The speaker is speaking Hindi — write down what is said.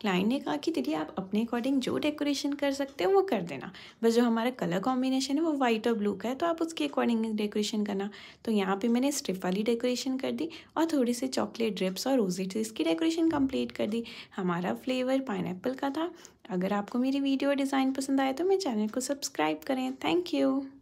क्लाइंट ने कहा कि, दीदी, आप अपने अकॉर्डिंग जो डेकोरेशन कर सकते हो, वो कर देना। बस जो हमारा कलर कॉम्बिनेशन है, वो वाइट और ब्लू का है तो आप उसके अकॉर्डिंग डेकोरेशन करना। तो यहाँ पे मैंने स्ट्रिप वाली डेकोरेशन कर दी और थोड़ी सी चॉकलेट ड्रिप्स और रोजेट इसकी डेकोरेशन कंप्लीट कर दी। हमारा फ्लेवर पाइन का था। अगर आपको मेरी वीडियो डिज़ाइन पसंद आए तो मेरे चैनल को सब्सक्राइब करें। Thank you